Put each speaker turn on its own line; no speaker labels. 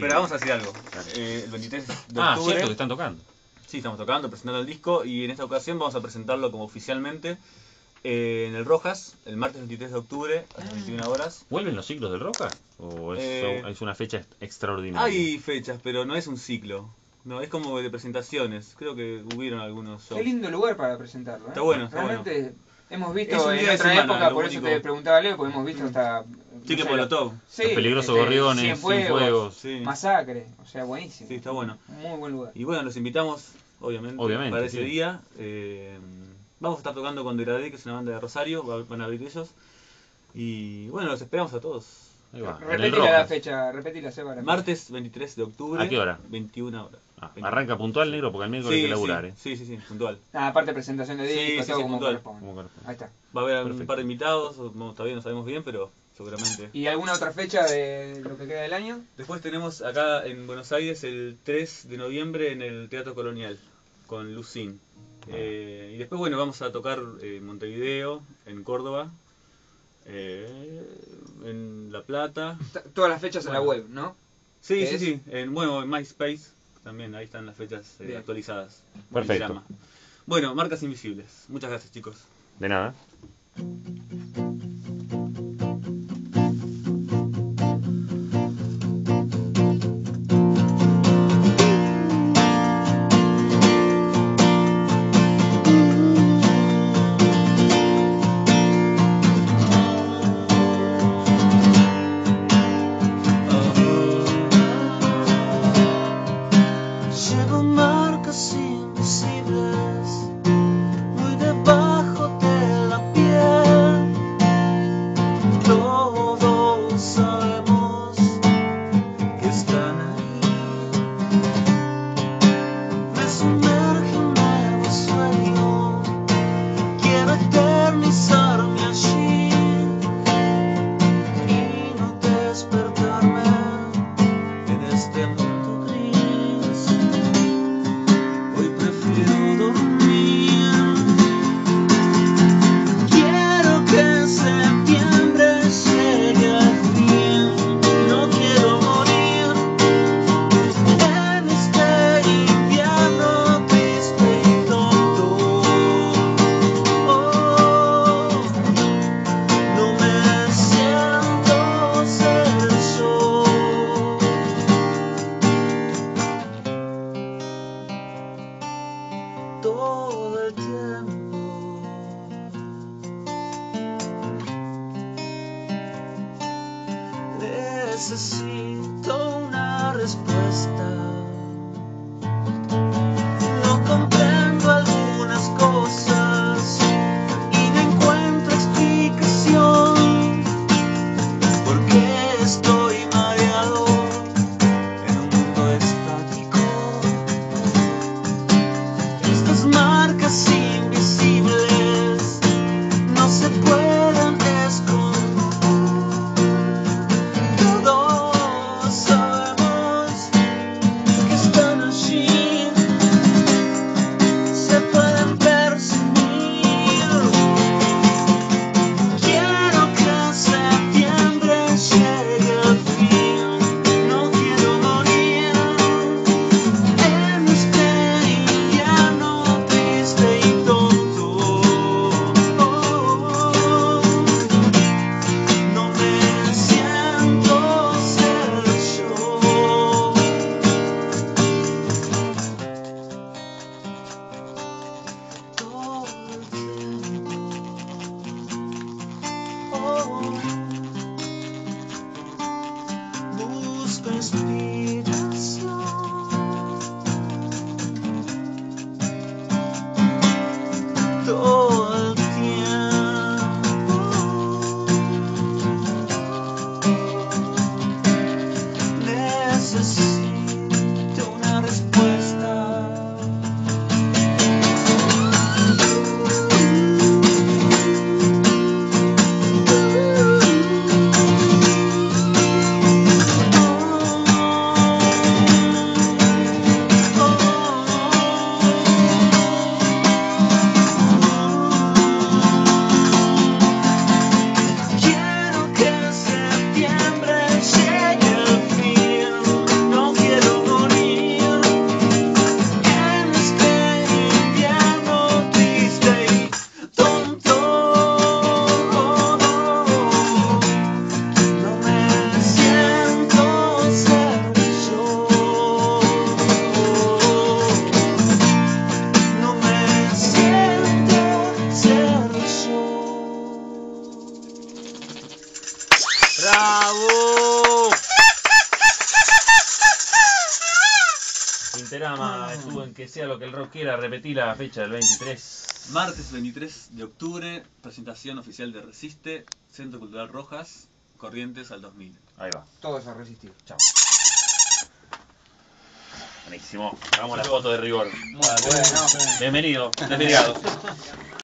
Pero vamos a decir algo. Eh, el 23 de
Ah,
octubre.
cierto que están tocando.
Sí, estamos tocando, presentando el disco y en esta ocasión vamos a presentarlo como oficialmente eh, en el Rojas, el martes 23 de octubre a las 21 horas.
¿Vuelven los ciclos del Roca? ¿O es,
Eh,
es una fecha ex- extraordinaria?
Hay fechas, pero no es un ciclo. No, es como de presentaciones. Creo que hubieron algunos shows.
Qué lindo lugar para presentarlo. ¿eh?
Está bueno, está
Realmente hemos
Es
visto
un
en
día de
otra
semana,
época, por
único.
eso te preguntaba Leo, porque hemos visto hasta.
Sí, que
no sé,
Molotov.
Sí,
Los peligrosos
este,
gorriones, sin
fuegos,
fuegos.
Sí.
Masacre, o sea, buenísimo.
Sí, está bueno.
Muy buen lugar.
Y bueno, los invitamos, obviamente,
Obviamente,
para ese
sí.
día. Eh, vamos a estar tocando con Degradé, que es una banda de Rosario, va- van a abrir ellos. Y bueno, los esperamos a todos.
Ahí va,
Repetila la fecha, repetila, Seba.
Martes 23 de octubre.
¿A qué hora?
21 horas.
Ah,
21.
arranca puntual, negro, porque el miércoles hay que laburar,
sí,
¿eh?
sí, sí, sí, puntual.
Ah, aparte presentación de
Sí,
disco,
sí,
todo
sí,
como
puntual.
corresponde.
Como corresponde.
Ahí está.
Va a haber un par de invitados, no, todavía no sabemos bien, pero seguramente.
¿Y alguna otra fecha de lo que queda del año?
Después tenemos acá en Buenos Aires el 3 de noviembre en el Teatro Colonial con Lucín. Eh, y después, bueno, vamos a tocar en Montevideo, en Córdoba, eh, en La Plata.
Todas las fechas en la web, ¿no?
Sí,
¿Qué
sí,
es?
sí. En, bueno, en MySpace también, ahí están las fechas eh, actualizadas.
Perfecto.
Bueno, marcas invisibles. Muchas gracias, chicos.
De nada.
Necesito una respuesta.
Interama estuvo en que sea lo que el rock quiera, repetí la fecha del 23.
Martes 23 de octubre, presentación oficial de Resiste, Centro Cultural Rojas, Corrientes al 2000.
Ahí va.
Todos a resistir.
Chao. Buenísimo. Hagamos la foto de rigor.
Muy bueno.
Bienvenido. Desligado.